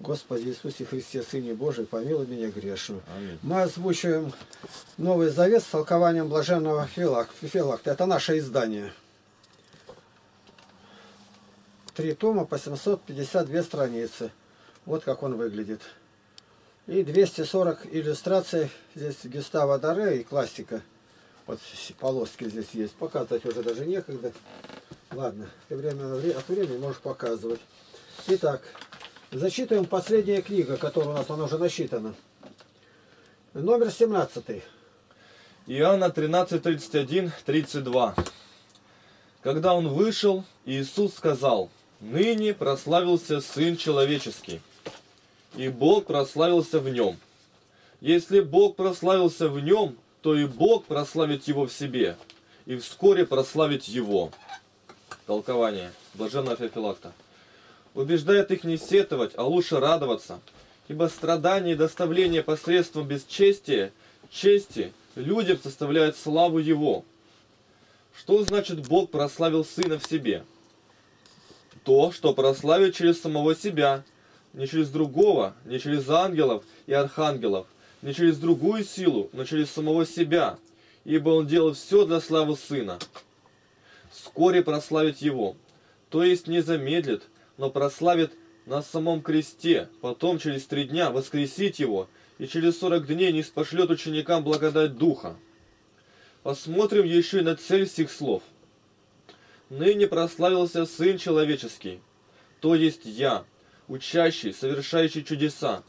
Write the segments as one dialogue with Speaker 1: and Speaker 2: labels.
Speaker 1: Господи Иисусе Христе, Сыне Божий, помилуй меня грешную.
Speaker 2: Аминь.
Speaker 1: Мы озвучиваем Новый Завет с толкованием блаженного Филак- Филакта. Это наше издание. Три тома по 752 страницы. Вот как он выглядит. И 240 иллюстраций. Здесь Гюстава Даре и классика. Вот полоски здесь есть. Показывать уже даже некогда. Ладно, ты время вре- от времени можешь показывать. Итак, зачитываем последняя книга, которая у нас она уже насчитана. Номер 17.
Speaker 2: Иоанна 13, 31, 32. Когда он вышел, Иисус сказал, «Ныне прославился Сын Человеческий, и Бог прославился в нем. Если Бог прославился в нем, то и Бог прославит его в себе, и вскоре прославит его». Толкование. Блаженного Феофилакта. Убеждает их не сетовать, а лучше радоваться, ибо страдания и доставление посредством бесчестия, чести, людям составляют славу Его. Что значит Бог прославил Сына в себе? То, что прославит через самого себя, не через другого, не через ангелов и архангелов, не через другую силу, но через самого себя, ибо Он делал все для славы Сына. Вскоре прославит Его, то есть не замедлит, но прославит на самом кресте, потом через три дня воскресить Его, и через сорок дней не спошлет ученикам благодать Духа. Посмотрим еще и на цель сих слов. Ныне прославился Сын Человеческий, то есть я, учащий, совершающий чудеса,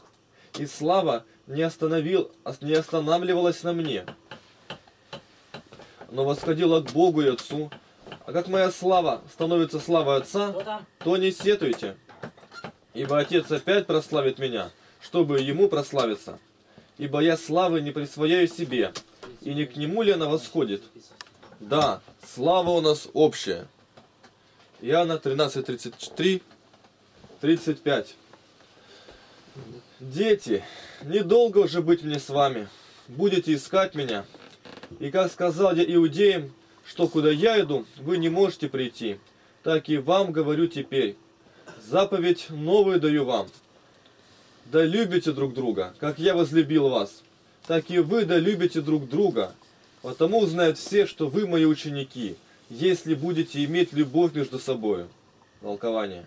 Speaker 2: и слава не, остановил, не останавливалась на мне, но восходила к Богу и Отцу. А как моя слава становится славой Отца, то не сетуйте, ибо Отец опять прославит меня, чтобы Ему прославиться. Ибо я славы не присвояю себе, и не к Нему ли она восходит? Да, слава у нас общая. Иоанна 13, 33, 35. Дети, недолго уже быть мне с вами. Будете искать меня. И как сказал я иудеям, что куда я иду, вы не можете прийти, так и вам говорю теперь. Заповедь новую даю вам. Да любите друг друга, как я возлюбил вас, так и вы да любите друг друга. Потому узнают все, что вы мои ученики, если будете иметь любовь между собой. Толкование.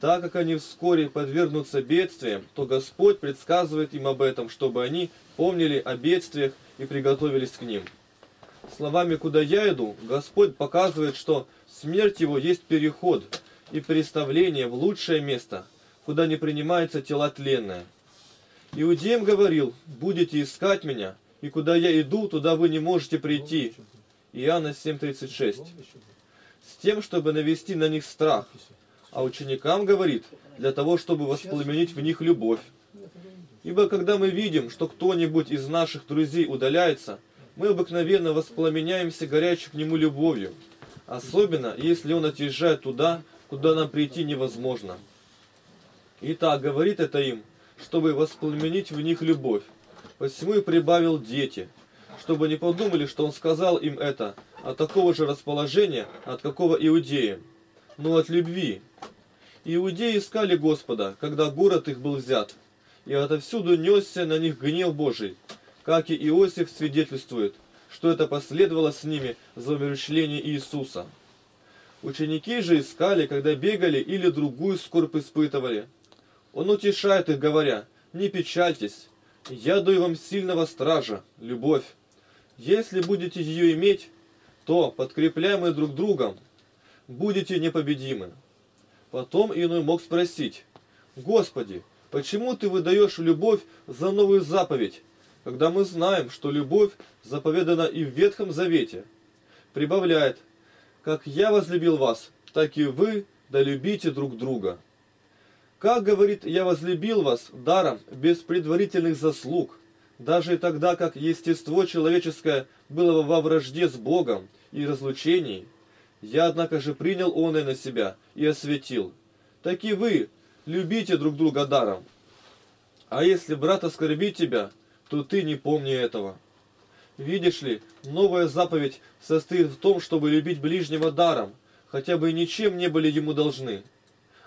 Speaker 2: Так как они вскоре подвергнутся бедствиям, то Господь предсказывает им об этом, чтобы они помнили о бедствиях и приготовились к ним. Словами «куда я иду» Господь показывает, что смерть его есть переход и переставление в лучшее место, куда не принимаются тела тленные. Иудеям говорил, будете искать меня, и куда я иду, туда вы не можете прийти. Иоанна 7,36. С тем, чтобы навести на них страх. А ученикам говорит, для того, чтобы воспламенить в них любовь. Ибо когда мы видим, что кто-нибудь из наших друзей удаляется, мы обыкновенно воспламеняемся горячей к нему любовью. Особенно, если он отъезжает туда, куда нам прийти невозможно. Итак, говорит это им, чтобы воспламенить в них любовь. Посему и прибавил дети, чтобы не подумали, что он сказал им это от такого же расположения, от какого иудеям, но от любви. Иудеи искали Господа, когда город их был взят, и отовсюду несся на них гнев Божий, как и Иосиф свидетельствует, что это последовало с ними за умерщвление Иисуса. Ученики же искали, когда бегали или другую скорбь испытывали. Он утешает их, говоря, «Не печальтесь, я даю вам сильного стража, любовь. Если будете ее иметь, то, подкрепляемые друг другом, будете непобедимы». Потом иной мог спросить, «Господи, почему ты выдаешь любовь за новую заповедь, когда мы знаем, что любовь заповедана и в Ветхом Завете?» Прибавляет, «Как я возлюбил вас, так и вы да любите друг друга». Как говорит, я возлюбил вас даром, без предварительных заслуг, даже тогда, как естество человеческое было во вражде с Богом и разлучении, я, однако же, принял он и на себя и осветил. Так и вы любите друг друга даром. А если брат оскорбит тебя, то ты не помни этого. Видишь ли, новая заповедь состоит в том, чтобы любить ближнего даром, хотя бы ничем не были ему должны.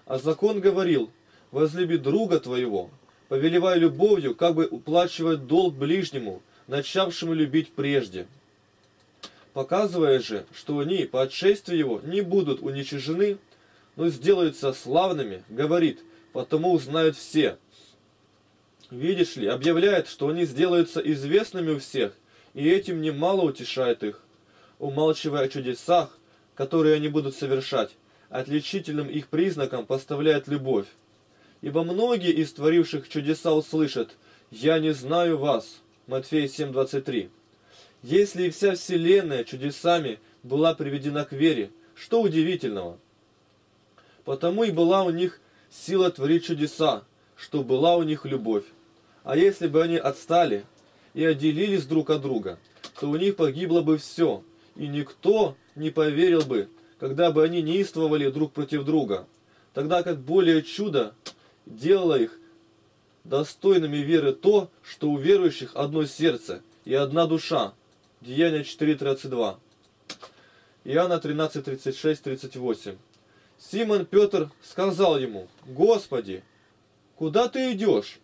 Speaker 2: А закон говорил, возлюби друга твоего, повелевая любовью, как бы уплачивая долг ближнему, начавшему любить прежде. Показывая же, что они по отшествию его не будут уничижены, но сделаются славными, говорит, потому узнают все. Видишь ли, объявляет, что они сделаются известными у всех, и этим немало утешает их, умалчивая о чудесах, которые они будут совершать, отличительным их признаком поставляет любовь. Ибо многие из творивших чудеса услышат «Я не знаю вас» Матфея 7:23. Если и вся вселенная чудесами была приведена к вере, что удивительного? Потому и была у них сила творить чудеса, что была у них любовь. А если бы они отстали и отделились друг от друга, то у них погибло бы все, и никто не поверил бы, когда бы они неистовали друг против друга, тогда как более чудо делало их достойными веры то, что у верующих одно сердце и одна душа. Деяние 4.32. Иоанна 13, 36, 38. Симон Петр сказал ему, «Господи, куда ты идешь?»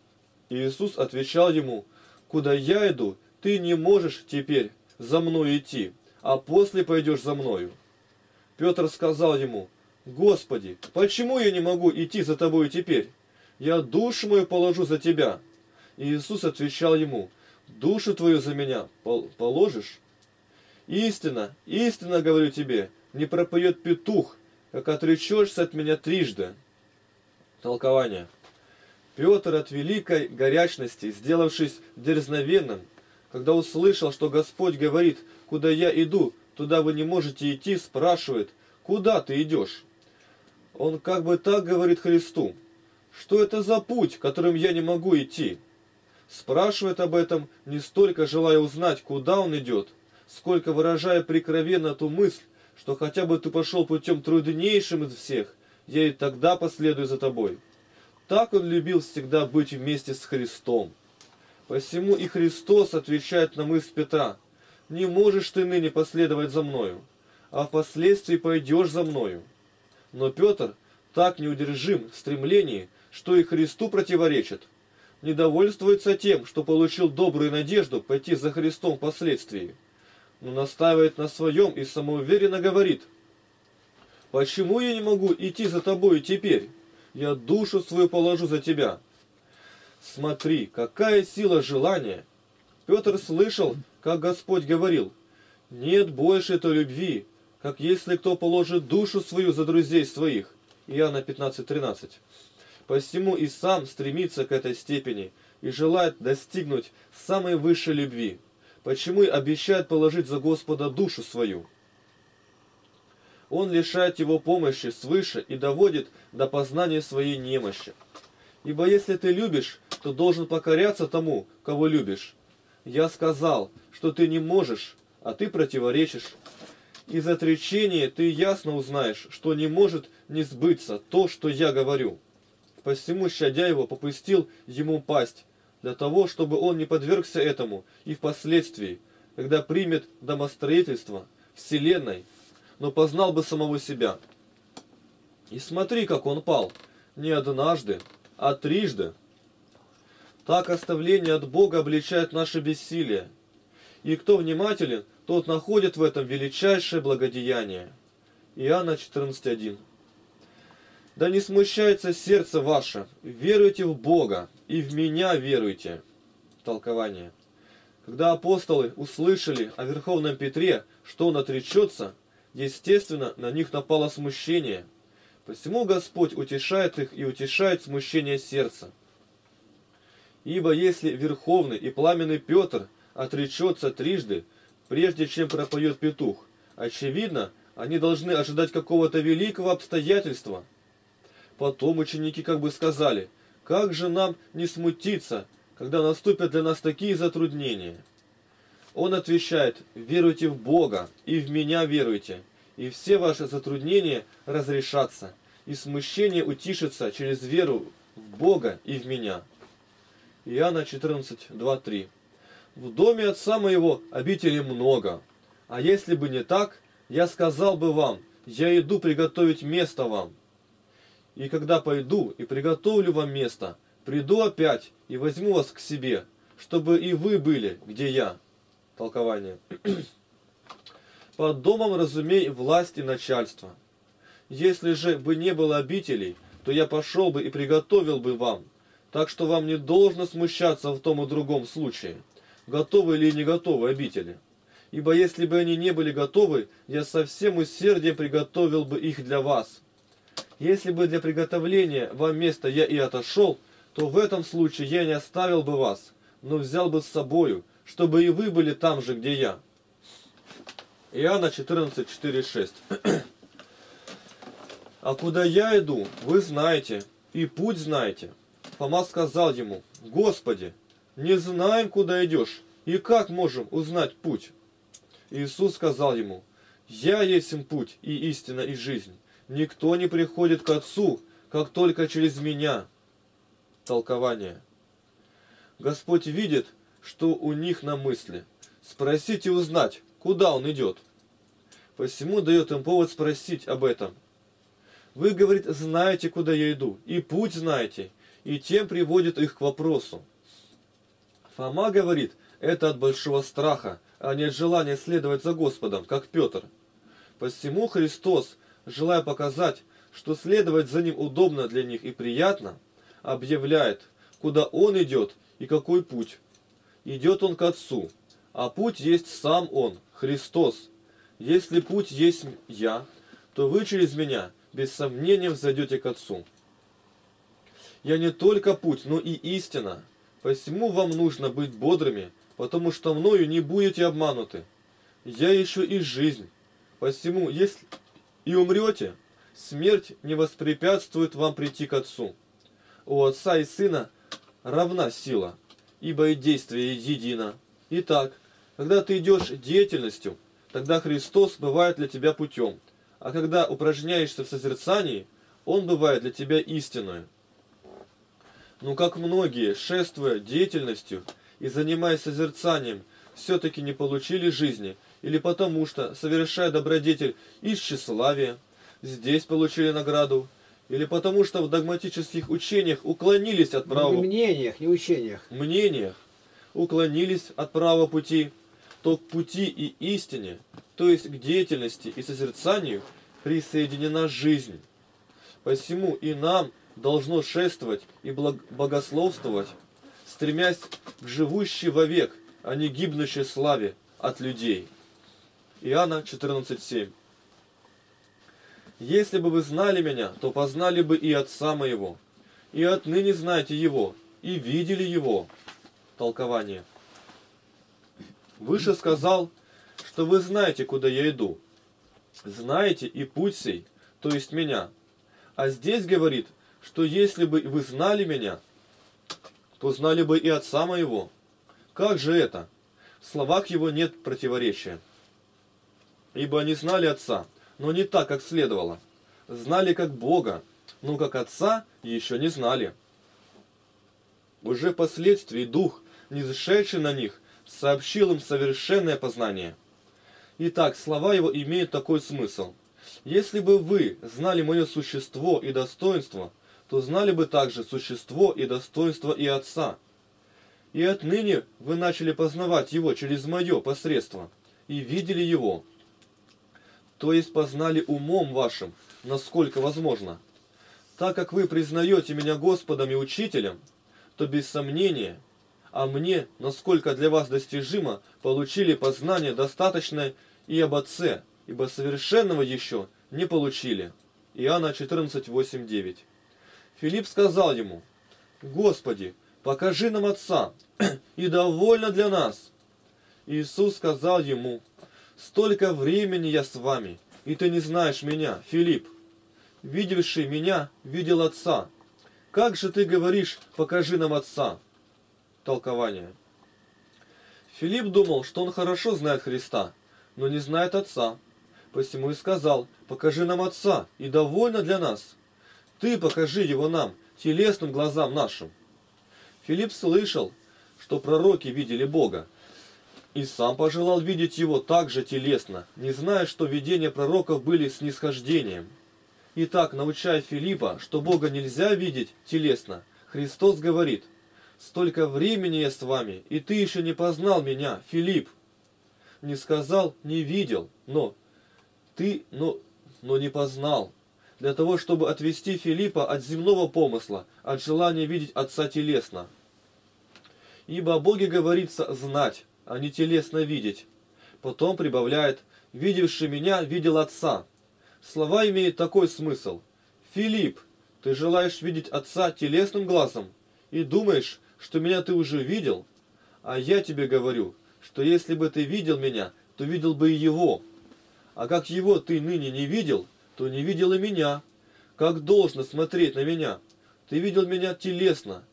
Speaker 2: Иисус отвечал ему, «Куда я иду, ты не можешь теперь за мной идти, а после пойдешь за мною». Петр сказал ему, «Господи, почему я не могу идти за тобой теперь? Я душу мою положу за тебя». Иисус отвечал ему, «Душу твою за меня положишь?» «Истина, истинно говорю тебе, не пропоет петух, как отречешься от меня трижды». Толкование. Петр от великой горячности, сделавшись дерзновенным, когда услышал, что Господь говорит, «Куда я иду, туда вы не можете идти, спрашивает, куда ты идешь? Он как бы так говорит Христу, что это за путь, которым я не могу идти? Спрашивает об этом, не столько желая узнать, куда он идет, сколько выражая прикровенно ту мысль, что хотя бы ты пошел путем труднейшим из всех, я и тогда последую за тобой. Так он любил всегда быть вместе с Христом. Посему и Христос отвечает на мысль Петра – не можешь ты ныне последовать за мною, а впоследствии пойдешь за мною. Но Петр так неудержим в стремлении, что и Христу противоречит. Недовольствуется тем, что получил добрую надежду пойти за Христом впоследствии, но настаивает на своем и самоуверенно говорит, «Почему я не могу идти за тобою теперь? Я душу свою положу за тебя». Смотри, какая сила желания! Петр слышал как Господь говорил, нет больше той любви, как если кто положит душу свою за друзей своих. Иоанна 15.13. Посему и сам стремится к этой степени и желает достигнуть самой высшей любви, почему и обещает положить за Господа душу свою. Он лишает его помощи свыше и доводит до познания своей немощи. Ибо если ты любишь, то должен покоряться тому, кого любишь, я сказал, что ты не можешь, а ты противоречишь. Из отречения ты ясно узнаешь, что не может не сбыться то, что я говорю. Посему, щадя его, попустил ему пасть, для того, чтобы он не подвергся этому и впоследствии, когда примет домостроительство вселенной, но познал бы самого себя. И смотри, как он пал, не однажды, а трижды. Так оставление от Бога обличает наше бессилие. И кто внимателен, тот находит в этом величайшее благодеяние. Иоанна 14.1 Да не смущается сердце ваше, веруйте в Бога, и в меня веруйте. Толкование. Когда апостолы услышали о Верховном Петре, что он отречется, естественно, на них напало смущение. Посему Господь утешает их и утешает смущение сердца. Ибо если верховный и пламенный Петр отречется трижды, прежде чем пропоет петух, очевидно, они должны ожидать какого-то великого обстоятельства. Потом ученики как бы сказали, как же нам не смутиться, когда наступят для нас такие затруднения? Он отвечает, веруйте в Бога и в меня веруйте, и все ваши затруднения разрешатся, и смущение утишится через веру в Бога и в меня. Иоанна 14, 2, 3. В доме отца моего обители много, а если бы не так, я сказал бы вам, я иду приготовить место вам. И когда пойду и приготовлю вам место, приду опять и возьму вас к себе, чтобы и вы были, где я. Толкование. Под домом разумей власть и начальство. Если же бы не было обителей, то я пошел бы и приготовил бы вам. Так что вам не должно смущаться в том и другом случае, готовы или не готовы обители. Ибо если бы они не были готовы, я со всем усердием приготовил бы их для вас. Если бы для приготовления вам места я и отошел, то в этом случае я не оставил бы вас, но взял бы с собою, чтобы и вы были там же, где я. Иоанна 14, 4, 6. А куда я иду, вы знаете, и путь знаете. Фома сказал ему, Господи, не знаем, куда идешь, и как можем узнать путь? Иисус сказал ему, Я есть путь и истина и жизнь. Никто не приходит к Отцу, как только через меня. Толкование. Господь видит, что у них на мысли. Спросить и узнать, куда он идет. Посему дает им повод спросить об этом. Вы, говорит, знаете, куда я иду, и путь знаете, и тем приводит их к вопросу. Фома говорит, это от большого страха, а не от желания следовать за Господом, как Петр. Посему Христос, желая показать, что следовать за Ним удобно для них и приятно, объявляет, куда Он идет и какой путь. Идет Он к Отцу, а путь есть сам Он, Христос, если путь есть я, то вы через меня без сомнения взойдете к Отцу. Я не только путь, но и истина. Посему вам нужно быть бодрыми, потому что мною не будете обмануты. Я еще и жизнь. Посему, если и умрете, смерть не воспрепятствует вам прийти к Отцу. У Отца и Сына равна сила, ибо и действие едино. Итак, когда ты идешь деятельностью, тогда Христос бывает для тебя путем, а когда упражняешься в созерцании, Он бывает для тебя истиною. Но как многие, шествуя деятельностью и занимаясь созерцанием, все-таки не получили жизни, или потому что, совершая добродетель из тщеславия, здесь получили награду, или потому что в догматических учениях уклонились от права...
Speaker 1: Не мнениях, не учениях.
Speaker 2: Мнениях уклонились от права пути, то к пути и истине, то есть к деятельности и созерцанию, присоединена жизнь. Посему и нам должно шествовать и богословствовать, стремясь к живущей вовек, а не гибнущей славе от людей. Иоанна 14.7 Если бы вы знали меня, то познали бы и Отца моего, и отныне знаете Его, и видели Его. Толкование. Выше сказал, что вы знаете, куда я иду. Знаете и путь сей, то есть меня. А здесь говорит, что если бы вы знали меня, то знали бы и отца моего. Как же это? В словах его нет противоречия. Ибо они знали отца, но не так, как следовало. Знали как Бога, но как отца еще не знали. Уже впоследствии дух, не зашедший на них, сообщил им совершенное познание. Итак, слова его имеют такой смысл. Если бы вы знали мое существо и достоинство, то знали бы также существо и достоинство и Отца. И отныне вы начали познавать Его через мое посредство, и видели Его. То есть познали умом вашим, насколько возможно. Так как вы признаете меня Господом и Учителем, то без сомнения – а мне, насколько для вас достижимо, получили познание достаточное и об Отце, ибо совершенного еще не получили. Иоанна 14, 8, 9. Филипп сказал ему, Господи, покажи нам Отца, и довольно для нас. Иисус сказал ему, столько времени я с вами, и ты не знаешь меня, Филипп. Видевший меня, видел Отца. Как же ты говоришь, покажи нам Отца? толкование. Филипп думал, что он хорошо знает Христа, но не знает Отца. Посему и сказал, покажи нам Отца, и довольно для нас. Ты покажи его нам, телесным глазам нашим. Филипп слышал, что пророки видели Бога, и сам пожелал видеть его также телесно, не зная, что видения пророков были снисхождением. Итак, научая Филиппа, что Бога нельзя видеть телесно, Христос говорит, «Столько времени я с вами, и ты еще не познал меня, Филипп». Не сказал, не видел, но ты, но, но не познал. Для того, чтобы отвести Филиппа от земного помысла, от желания видеть Отца телесно. Ибо о Боге говорится знать, а не телесно видеть. Потом прибавляет, видевший меня, видел Отца. Слова имеют такой смысл. Филипп, ты желаешь видеть Отца телесным глазом и думаешь, что меня ты уже видел? А я тебе говорю, что если бы ты видел меня, то видел бы и Его. А как Его ты ныне не видел, то не видел и меня. Как должно смотреть на меня? Ты видел меня телесно,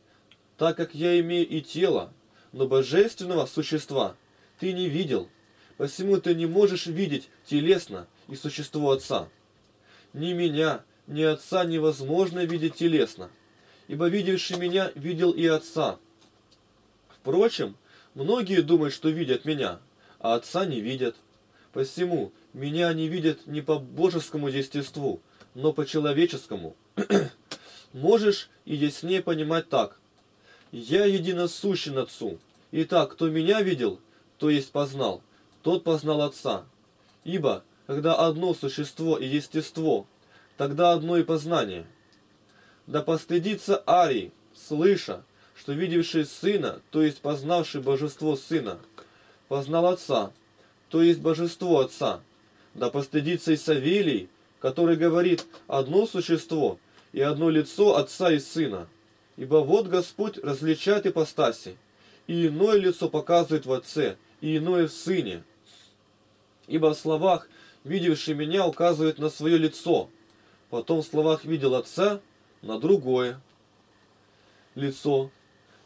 Speaker 2: так как я имею и тело, но божественного существа ты не видел. Посему ты не можешь видеть телесно и существо Отца. Ни меня, ни Отца невозможно видеть телесно, ибо видевший меня видел и Отца. Впрочем, многие думают, что видят меня, а Отца не видят. Посему меня они видят не по божескому естеству, но по человеческому. Можешь и яснее понимать так. Я единосущен Отцу. Итак, кто меня видел, то есть познал, тот познал Отца. Ибо, когда одно существо и естество, тогда одно и познание. Да постыдится Арий, слыша, что видевший Сына, то есть познавший божество Сына, познал Отца, то есть божество Отца. Да постыдится и Савелий, который говорит одно существо и одно лицо Отца и Сына. Ибо вот Господь различает ипостаси, и иное лицо показывает в Отце, и иное в Сыне. Ибо в словах «видевший меня» указывает на свое лицо, потом в словах «видел Отца» на другое лицо.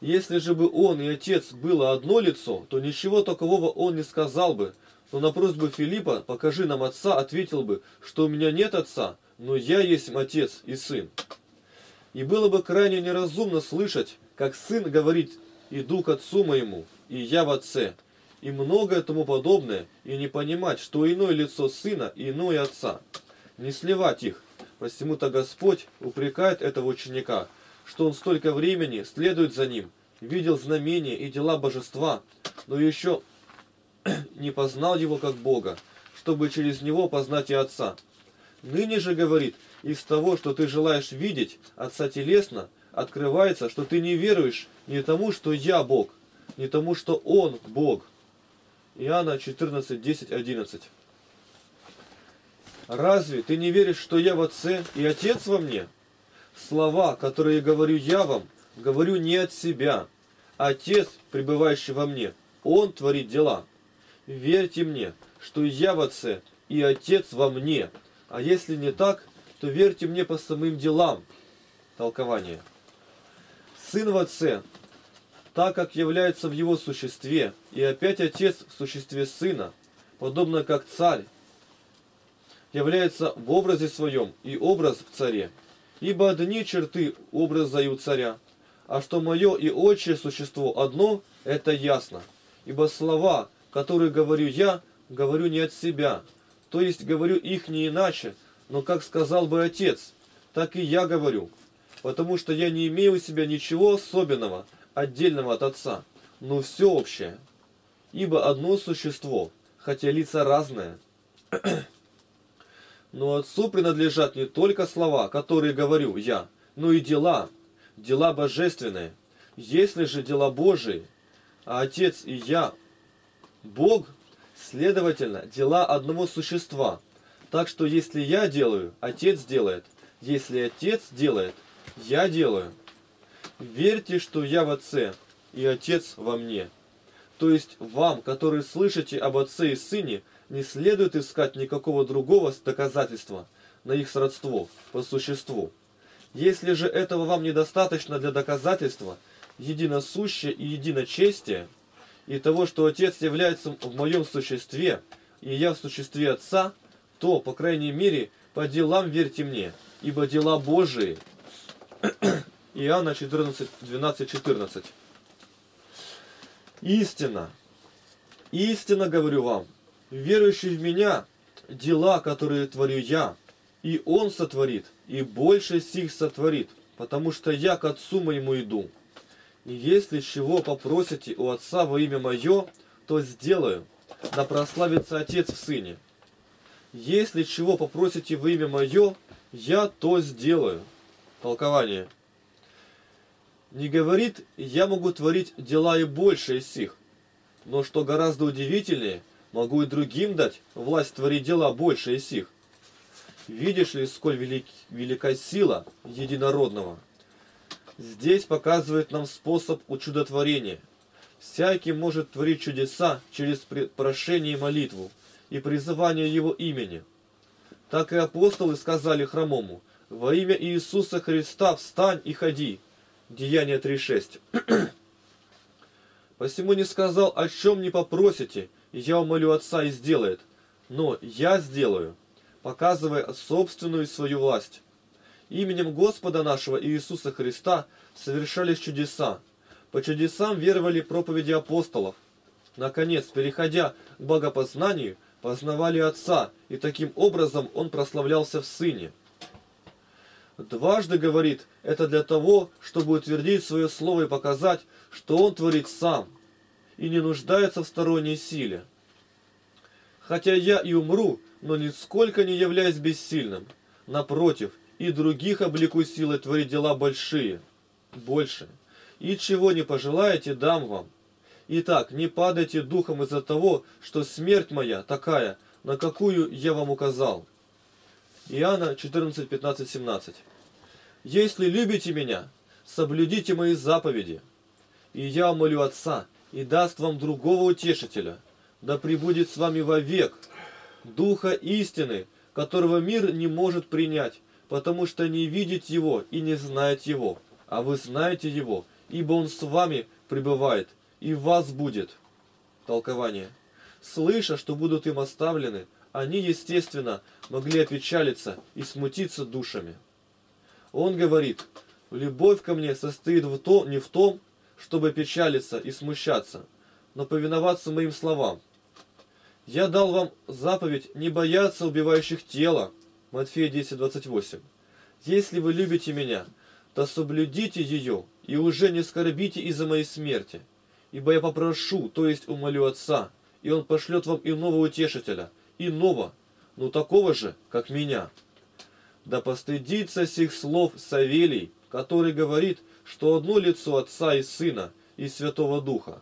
Speaker 2: Если же бы он и Отец было одно лицо, то ничего такового он не сказал бы, но на просьбу Филиппа «покажи нам Отца» ответил бы, что у меня нет Отца, но я есть Отец и Сын. И было бы крайне неразумно слышать, как Сын говорит «иду к Отцу моему, и я в Отце», и многое тому подобное, и не понимать, что иное лицо Сына иное Отца. Не сливать их, посему-то Господь упрекает этого ученика, что он столько времени следует за ним, видел знамения и дела божества, но еще не познал его как Бога, чтобы через него познать и Отца. Ныне же говорит, из того, что ты желаешь видеть Отца телесно, открывается, что ты не веруешь не тому, что я Бог, не тому, что Он Бог. Иоанна 14, 10, 11. Разве ты не веришь, что я в Отце и Отец во мне? Слова, которые говорю я вам, говорю не от себя. Отец, пребывающий во мне, Он творит дела. Верьте мне, что я в Отце и Отец во мне. А если не так, то верьте мне по самым делам. Толкование. Сын в Отце, так как является в его существе, и опять Отец в существе Сына, подобно как царь, является в образе своем и образ в царе. Ибо одни черты образа и у царя, а что мое и отчее существо одно, это ясно. Ибо слова, которые говорю я, говорю не от себя, то есть говорю их не иначе, но как сказал бы Отец, так и я говорю, потому что я не имею у себя ничего особенного, отдельного от Отца, но все общее. Ибо одно существо, хотя лица разные. Но Отцу принадлежат не только слова, которые говорю я, но и дела, дела божественные. Если же дела Божии, а Отец и я, Бог, следовательно, дела одного существа. Так что если я делаю, Отец делает. Если Отец делает, я делаю. Верьте, что я в Отце, и Отец во мне. То есть вам, которые слышите об Отце и Сыне, не следует искать никакого другого доказательства на их сродство по существу. Если же этого вам недостаточно для доказательства, единосущее и единочестие, и того, что Отец является в моем существе, и я в существе Отца, то, по крайней мере, по делам верьте мне, ибо дела Божии. Иоанна 14, 12, 14. Истина, истина говорю вам, верующий в меня, дела, которые творю я, И Он сотворит, и больше сих сотворит, потому что я к Отцу моему иду. И если чего попросите у Отца во имя Мое, то сделаю, да прославится Отец в Сыне. Если чего попросите во имя Мое, я то сделаю. Толкование. Не говорит, я могу творить дела и больше из сих, но что гораздо удивительнее, могу и другим дать власть творить дела больше из сих. Видишь ли, сколь велик, велика сила единородного? Здесь показывает нам способ у чудотворения. Всякий может творить чудеса через прошение и молитву и призывание Его имени. Так и апостолы сказали хромому, «Во имя Иисуса Христа встань и ходи». Деяние 3.6. Посему не сказал, о чем не попросите, и я умолю Отца и сделает. Но я сделаю, показывая собственную свою власть. Именем Господа нашего Иисуса Христа совершались чудеса. По чудесам веровали проповеди апостолов. Наконец, переходя к богопознанию, познавали Отца, и таким образом Он прославлялся в Сыне. Дважды говорит, это для того, чтобы утвердить свое слово и показать, что Он творит сам и не нуждается в сторонней силе. Хотя я и умру, но нисколько не являюсь бессильным. Напротив, и других облеку силой творить дела большие, больше. И чего не пожелаете, дам вам. Итак, не падайте духом из-за того, что смерть моя такая, на какую я вам указал. Иоанна 14, 15, 17. Если любите меня, соблюдите мои заповеди. И я молю Отца, и даст вам другого утешителя, да пребудет с вами вовек, Духа истины, которого мир не может принять, потому что не видит его и не знает его, а вы знаете его, ибо он с вами пребывает, и в вас будет. Толкование. Слыша, что будут им оставлены, они, естественно, могли опечалиться и смутиться душами. Он говорит, любовь ко мне состоит в то, не в том, чтобы печалиться и смущаться, но повиноваться моим словам. Я дал вам заповедь не бояться убивающих тела, Матфея 10, 28. Если вы любите меня, то соблюдите ее и уже не скорбите из-за моей смерти. Ибо я попрошу, то есть умолю Отца, и Он пошлет вам иного утешителя, иного, но такого же, как меня. Да постыдится сих слов Савелий, который говорит, что одно лицо Отца и Сына и Святого Духа.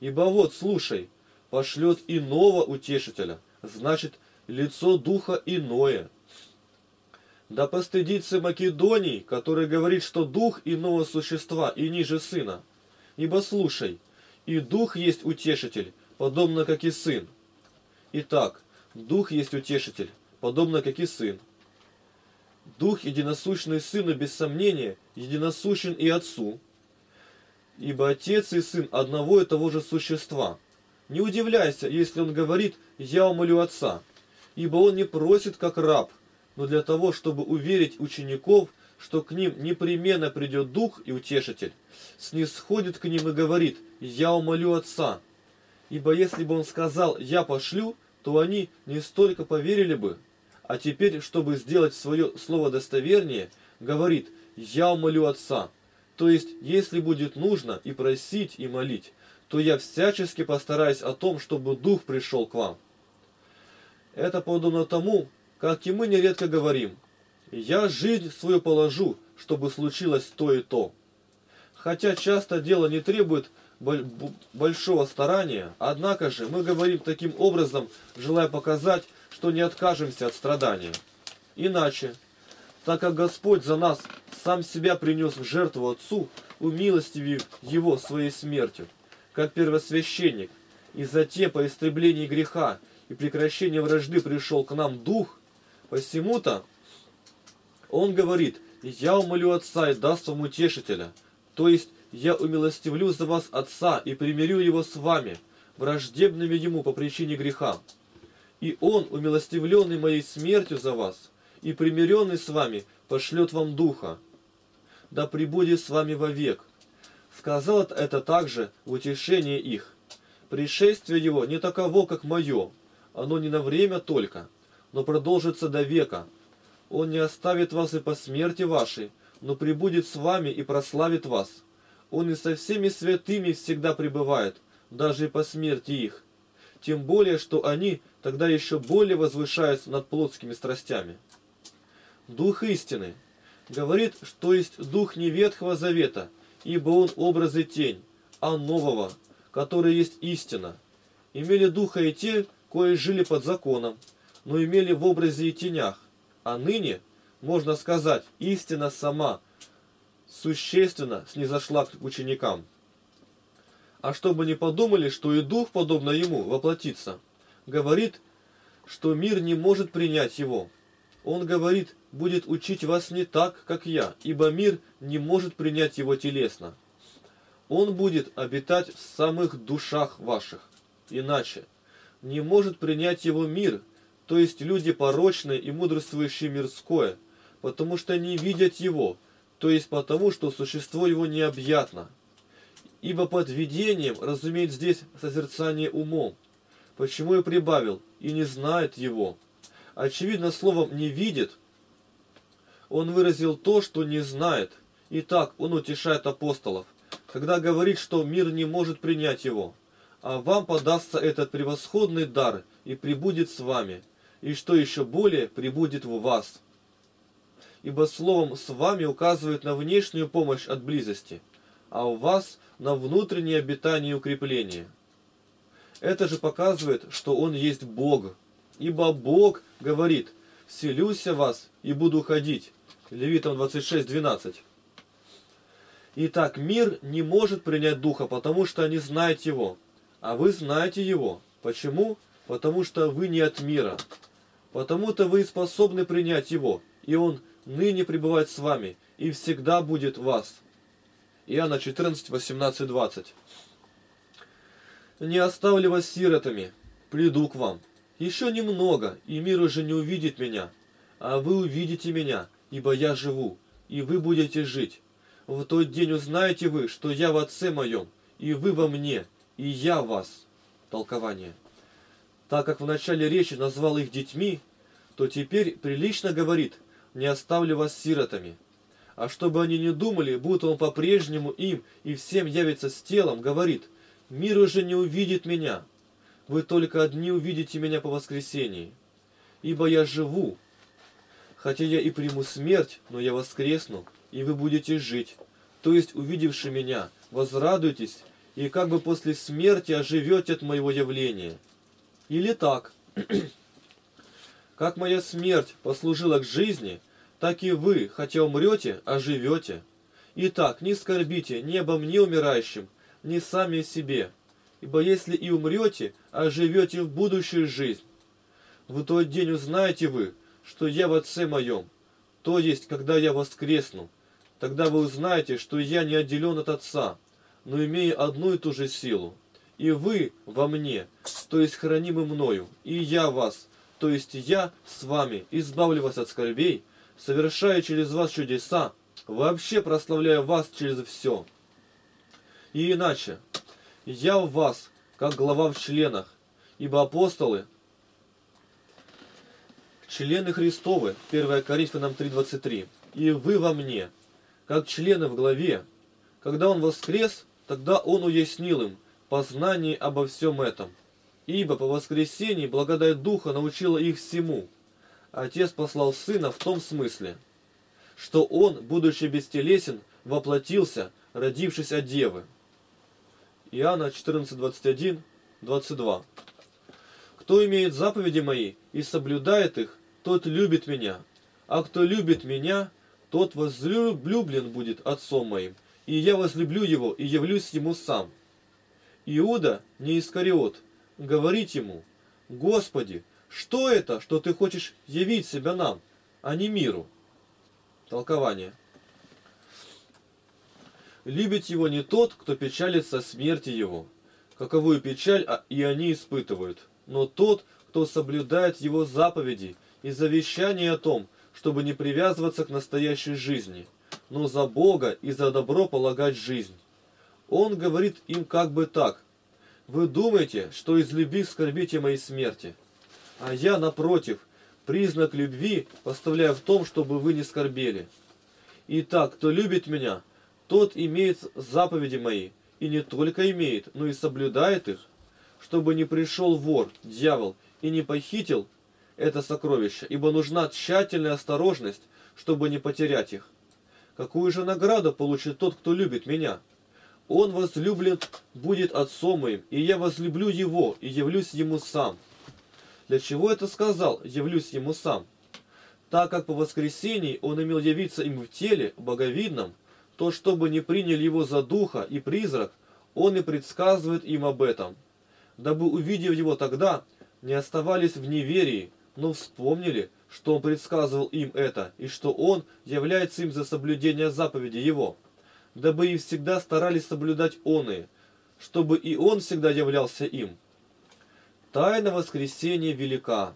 Speaker 2: Ибо вот, слушай, пошлет иного утешителя, значит, лицо Духа иное. Да постыдится Македоний, который говорит, что Дух иного существа и ниже Сына. Ибо слушай, и Дух есть утешитель, подобно как и Сын. Итак, Дух есть утешитель, подобно как и Сын. Дух, единосущный Сыну, без сомнения, единосущен и Отцу, ибо Отец и Сын одного и того же существа. Не удивляйся, если Он говорит «Я умолю Отца», ибо Он не просит как раб, но для того, чтобы уверить учеников, что к ним непременно придет Дух и Утешитель, снисходит к ним и говорит «Я умолю Отца». Ибо если бы Он сказал «Я пошлю», то они не столько поверили бы, а теперь, чтобы сделать свое слово достовернее, говорит «Я умолю Отца». То есть, если будет нужно и просить, и молить, то я всячески постараюсь о том, чтобы Дух пришел к вам. Это подобно тому, как и мы нередко говорим, «Я жизнь свою положу, чтобы случилось то и то». Хотя часто дело не требует большого старания, однако же мы говорим таким образом, желая показать, что не откажемся от страдания. Иначе, так как Господь за нас сам себя принес в жертву Отцу, умилостивив Его своей смертью, как первосвященник, и затем по истреблении греха и прекращении вражды пришел к нам Дух, посему-то Он говорит, «Я умолю Отца и даст вам утешителя», то есть «Я умилостивлю за вас Отца и примирю Его с вами, враждебными Ему по причине греха». И Он, умилостивленный моей смертью за вас, и примиренный с вами, пошлет вам Духа. Да пребудет с вами вовек. Сказал это также в утешение их. Пришествие Его не таково, как мое, оно не на время только, но продолжится до века. Он не оставит вас и по смерти вашей, но прибудет с вами и прославит вас. Он и со всеми святыми всегда пребывает, даже и по смерти их. Тем более, что они тогда еще более возвышаются над плотскими страстями. Дух истины говорит, что есть дух не Ветхого Завета, ибо он образ и тень, а нового, который есть истина. Имели духа и те, кои жили под законом, но имели в образе и тенях, а ныне, можно сказать, истина сама существенно снизошла к ученикам. А чтобы не подумали, что и дух, подобно ему, воплотится, говорит, что мир не может принять его. Он говорит, будет учить вас не так, как я, ибо мир не может принять его телесно. Он будет обитать в самых душах ваших. Иначе не может принять его мир, то есть люди порочные и мудрствующие мирское, потому что не видят его, то есть потому, что существо его необъятно. Ибо под видением разумеет здесь созерцание умом. Почему и прибавил, и не знает его. Очевидно, словом «не видит» он выразил то, что не знает. Итак, он утешает апостолов, когда говорит, что мир не может принять его. А вам подастся этот превосходный дар и прибудет с вами, и что еще более, прибудет в вас. Ибо словом «с вами» указывает на внешнюю помощь от близости, а у вас на внутреннее обитание и укрепление. Это же показывает, что Он есть Бог. Ибо Бог говорит, «Вселюся вас и буду ходить». Левитам 26.12. Итак, мир не может принять Духа, потому что не знаете Его. А вы знаете Его. Почему? Потому что вы не от мира. Потому-то вы способны принять Его, и Он ныне пребывает с вами, и всегда будет вас. Иоанна 14, 18, 20. «Не оставлю вас сиротами, приду к вам. Еще немного, и мир уже не увидит меня, а вы увидите меня, ибо я живу, и вы будете жить. В тот день узнаете вы, что я в Отце моем, и вы во мне, и я вас». Толкование. Так как в начале речи назвал их детьми, то теперь прилично говорит «не оставлю вас сиротами». А чтобы они не думали, будто он по-прежнему им и всем явится с телом, говорит «мир уже не увидит меня, вы только одни увидите меня по воскресении. Ибо я живу, хотя я и приму смерть, но я воскресну, и вы будете жить. То есть, увидевши меня, возрадуйтесь, и как бы после смерти оживете от моего явления. Или так. Как моя смерть послужила к жизни, так и вы, хотя умрете, оживете. Итак, не скорбите ни обо мне умирающим, ни сами себе. Ибо если и умрете, оживете в будущую жизнь. В тот день узнаете вы, что я в Отце моем, то есть, когда я воскресну. Тогда вы узнаете, что я не отделен от Отца, но имею одну и ту же силу. И вы во мне, то есть хранимы мною, и я вас, то есть я с вами, избавлю вас от скорбей, совершаю через вас чудеса, вообще прославляю вас через все. И иначе, я в вас, как глава в членах, ибо апостолы, члены Христовы, 1 Коринфянам 3.23, и вы во мне, как члены в главе. Когда Он воскрес, тогда Он уяснил им познание обо всем этом. Ибо по воскресении благодать Духа научила их всему. Отец послал Сына в том смысле, что Он, будучи бестелесен, воплотился, родившись от Девы. Иоанна 14, 21, 22. Кто имеет заповеди мои и соблюдает их, тот любит меня. А кто любит меня, тот возлюблен будет отцом моим, и я возлюблю его и явлюсь ему сам. Иуда, не Искариот, говорит ему, Господи, что это, что ты хочешь явить себя нам, а не миру? Толкование. Любит его не тот, кто печалится смерти его, каковую печаль а и они испытывают, но тот, кто соблюдает его заповеди и завещание о том, чтобы не привязываться к настоящей жизни, но за Бога и за добро полагать жизнь. Он говорит им как бы так. Вы думаете, что из любви скорбите моей смерти, а я, напротив, признак любви поставляю в том, чтобы вы не скорбели. Итак, кто любит меня, тот имеет заповеди мои, и не только имеет, но и соблюдает их, чтобы не пришел вор, дьявол, и не похитил это сокровище, ибо нужна тщательная осторожность, чтобы не потерять их. Какую же награду получит тот, кто любит меня? Он возлюблен будет отцом моим, и я возлюблю его, и явлюсь ему сам. Для чего это сказал «явлюсь ему сам»? Так как по воскресении он имел явиться им в теле, боговидном, то чтобы не приняли его за духа и призрак, он и предсказывает им об этом. Дабы, увидев его тогда, не оставались в неверии, но вспомнили, что он предсказывал им это, и что он является им за соблюдение заповеди его, дабы и всегда старались соблюдать оные, чтобы и он всегда являлся им. Тайна воскресения велика,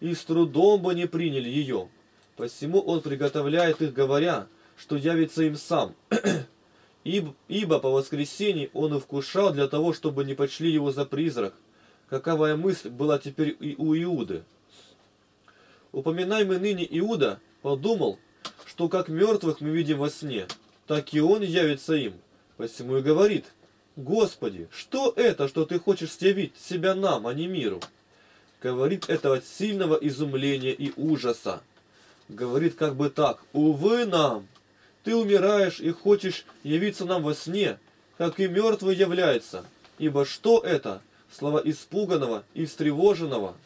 Speaker 2: и с трудом бы не приняли ее, посему он приготовляет их, говоря, что явится им сам, ибо, ибо по воскресении он и вкушал для того, чтобы не почли его за призрак, каковая мысль была теперь и у Иуды. Упоминаемый ныне Иуда подумал, что как мертвых мы видим во сне, так и он явится им. Посему и говорит, Господи, что это, что ты хочешь явить себя нам, а не миру? Говорит это от сильного изумления и ужаса. Говорит как бы так, увы нам, ты умираешь и хочешь явиться нам во сне, как и мертвый является. Ибо что это? Слова испуганного и встревоженного.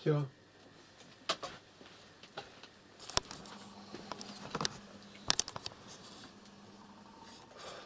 Speaker 1: Все.